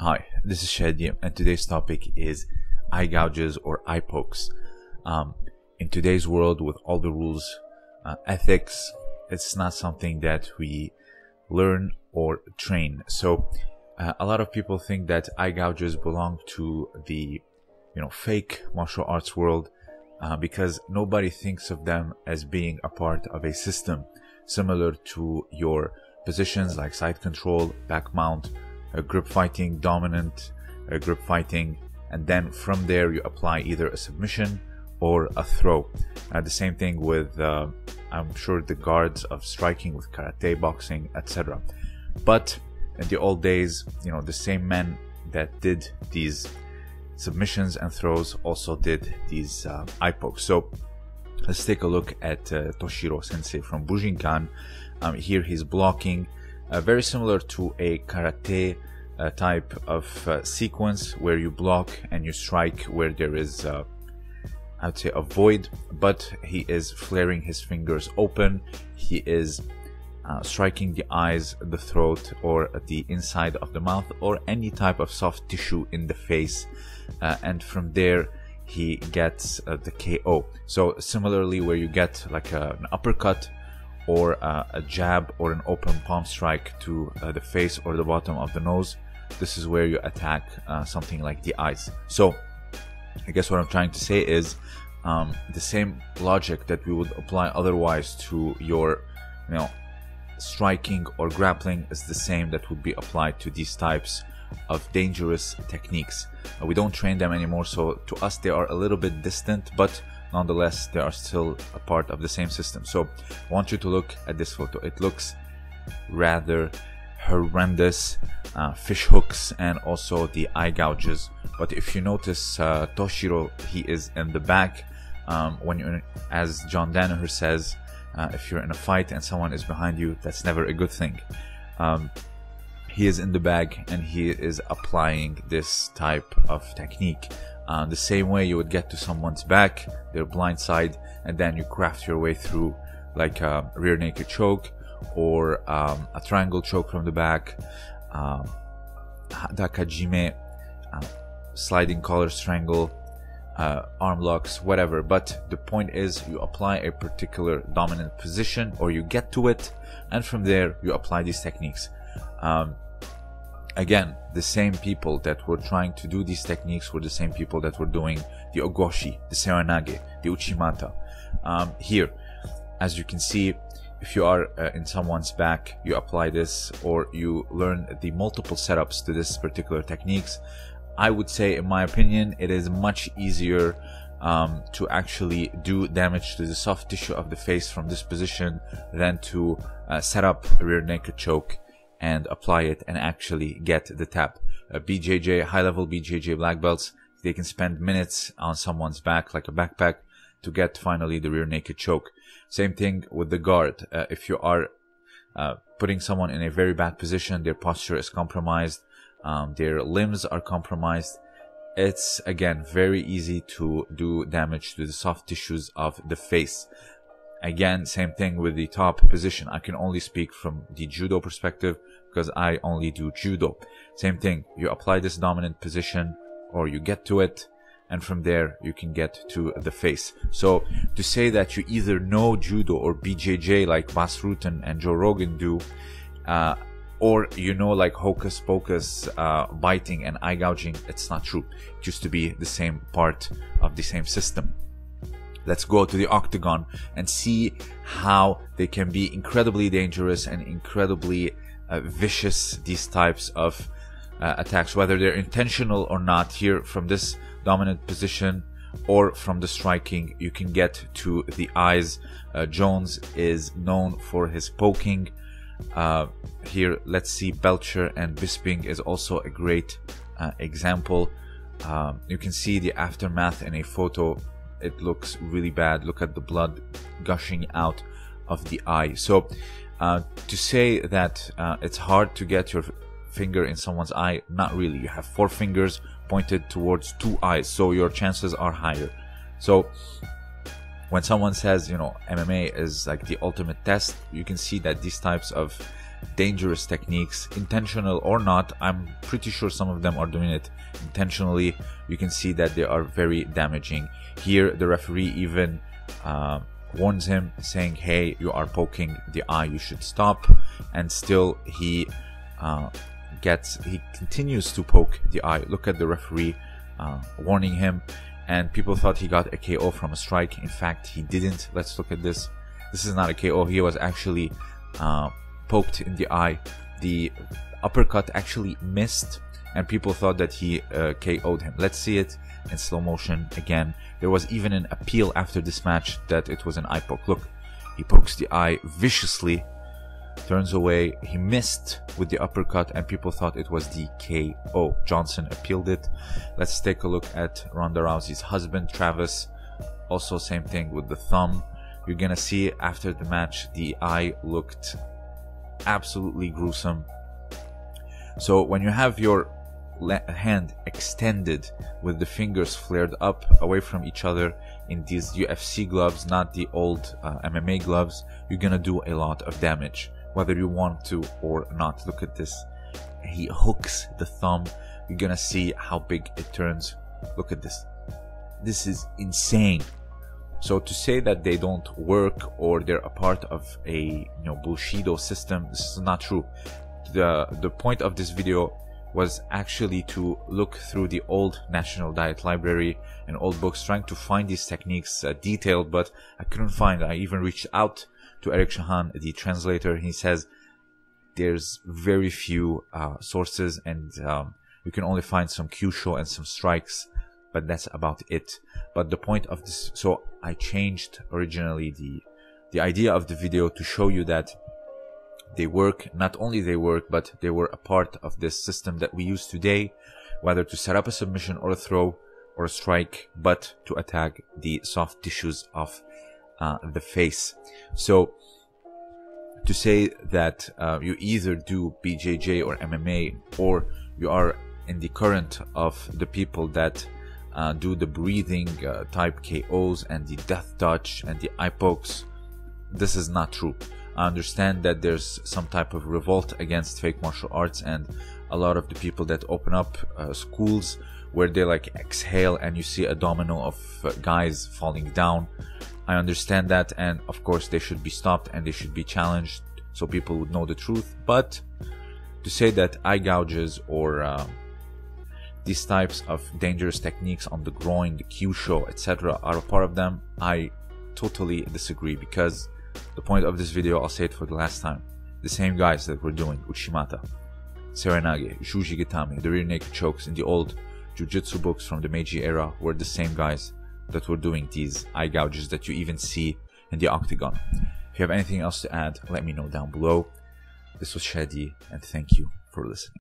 Hi, this is Chadi, and today's topic is eye gouges or eye pokes. Um, in today's world, with all the rules, uh, ethics, it's not something that we learn or train. So, uh, a lot of people think that eye gouges belong to the, you know, fake martial arts world uh, because nobody thinks of them as being a part of a system similar to your positions like side control, back mount a grip fighting dominant a grip fighting and then from there you apply either a submission or a throw. Uh, the same thing with uh, i'm sure the guards of striking with karate boxing etc but in the old days you know the same men that did these submissions and throws also did these uh, eye pokes. So let's take a look at uh, toshiro sensei from bujinkan. Um, here he's blocking very similar to a karate uh, type of uh, sequence where you block and you strike where there is uh, I'd say a void but he is flaring his fingers open. He is uh, striking the eyes the throat or the inside of the mouth or any type of soft tissue in the face uh, and from there he gets uh, the KO so similarly where you get like a, an uppercut or uh, a jab or an open palm strike to uh, the face or the bottom of the nose, this is where you attack uh, something like the eyes. So, I guess what I'm trying to say is um, the same logic that we would apply otherwise to your, you know, striking or grappling is the same that would be applied to these types of dangerous techniques. Uh, we don't train them anymore, so to us they are a little bit distant, but nonetheless they are still a part of the same system. So i want you to look at this photo. It looks rather horrendous uh, fish hooks and also the eye gouges. But if you notice uh, toshiro he is in the back um, when you as john danaher says uh, if you're in a fight and someone is behind you that's never a good thing. Um, he is in the bag and he is applying this type of technique uh, the same way you would get to someone's back, their blind side, and then you craft your way through like a rear naked choke or um, a triangle choke from the back, um, dakajime, uh, sliding collar strangle, uh, arm locks, whatever. But the point is, you apply a particular dominant position or you get to it, and from there you apply these techniques. Um, again, the same people that were trying to do these techniques were the same people that were doing the ogoshi, the seoinage, the uchimata. Um, here, as you can see, if you are uh, in someone's back, you apply this or you learn the multiple setups to this particular techniques. I would say, in my opinion, it is much easier um, to actually do damage to the soft tissue of the face from this position than to uh, set up a rear naked choke and apply it and actually get the tap. A BJJ, high level BJJ black belts, they can spend minutes on someone's back like a backpack to get finally the rear naked choke. Same thing with the guard. Uh, if you are uh, putting someone in a very bad position, their posture is compromised, um, their limbs are compromised. It's again very easy to do damage to the soft tissues of the face. Again, same thing with the top position. I can only speak from the judo perspective because I only do judo. Same thing. You apply this dominant position or you get to it and from there you can get to the face. So to say that you either know judo or BJJ like Bas Rutten and Joe Rogan do, uh, or you know like hocus pocus uh, biting and eye gouging, it's not true. It used to be the same part of the same system let's go to the octagon and see how they can be incredibly dangerous and incredibly uh, vicious these types of uh, attacks whether they're intentional or not. Here from this dominant position or from the striking you can get to the eyes. Uh, jones is known for his poking. Uh, here let's see belcher and bisping is also a great uh, example. Um, you can see the aftermath in a photo it looks really bad. Look at the blood gushing out of the eye. So uh, to say that uh, it's hard to get your finger in someone's eye, not really. You have four fingers pointed towards two eyes, so your chances are higher. So when someone says, you know, MMA is like the ultimate test, you can see that these types of dangerous techniques, intentional or not. I'm pretty sure some of them are doing it intentionally. You can see that they are very damaging. Here, the referee even uh, warns him, saying, "Hey, you are poking the eye. You should stop." And still, he uh, gets he continues to poke the eye. Look at the referee uh, warning him, and people thought he got a KO from a strike. In fact, he didn't. Let's look at this. This is not a KO. He was actually uh, poked in the eye. The uppercut actually missed, and people thought that he uh, KO'd him. Let's see it in slow motion again. There was even an appeal after this match that it was an eye poke. Look, he pokes the eye viciously, turns away. He missed with the uppercut, and people thought it was the KO. Johnson appealed it. Let's take a look at Ronda Rousey's husband, Travis. Also, same thing with the thumb. You're gonna see after the match, the eye looked absolutely gruesome. So when you have your hand extended with the fingers flared up away from each other in these UFC gloves, not the old uh, MMA gloves, you're gonna do a lot of damage, whether you want to or not. Look at this. He hooks the thumb. You're gonna see how big it turns. Look at this. This is insane. So to say that they don't work or they're a part of a you know Bushido system, this is not true. The the point of this video was actually to look through the old National Diet Library and old books, trying to find these techniques uh, detailed, but I couldn't find. I even reached out to Eric Shahan, the translator. He says there's very few uh, sources, and um, you can only find some Kyusho and some strikes but that's about it. But the point of this, so I changed originally the, the idea of the video to show you that they work, not only they work, but they were a part of this system that we use today, whether to set up a submission or a throw or a strike, but to attack the soft tissues of uh, the face. So to say that uh, you either do BJJ or MMA or you are in the current of the people that uh, do the breathing uh, type KOs and the death touch and the eye pokes. This is not true. I understand that there's some type of revolt against fake martial arts and a lot of the people that open up uh, schools where they like exhale and you see a domino of uh, guys falling down. I understand that and of course they should be stopped and they should be challenged so people would know the truth. But to say that eye gouges or uh, these types of dangerous techniques on the groin, the Kyusho, etc. are a part of them, I totally disagree because the point of this video, I'll say it for the last time, the same guys that were doing Uchimata, Seoinage, Juji Gatame, the rear naked chokes in the old Jiu-Jitsu books from the Meiji era were the same guys that were doing these eye gouges that you even see in the octagon. If you have anything else to add, let me know down below. This was Chadi, and thank you for listening.